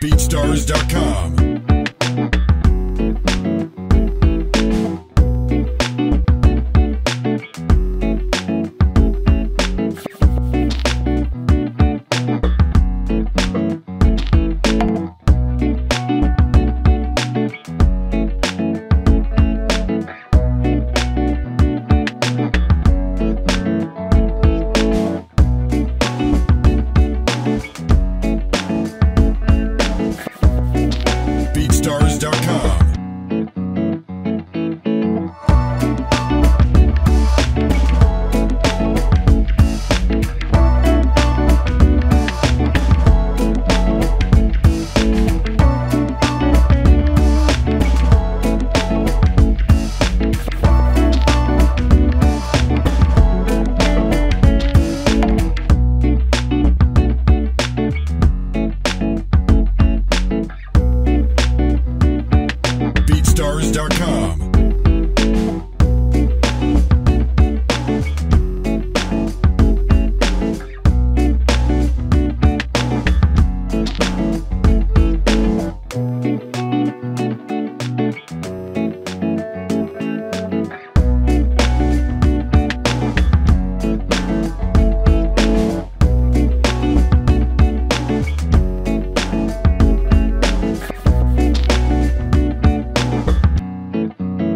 BeatStars.com.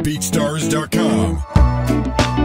BeatStars.com.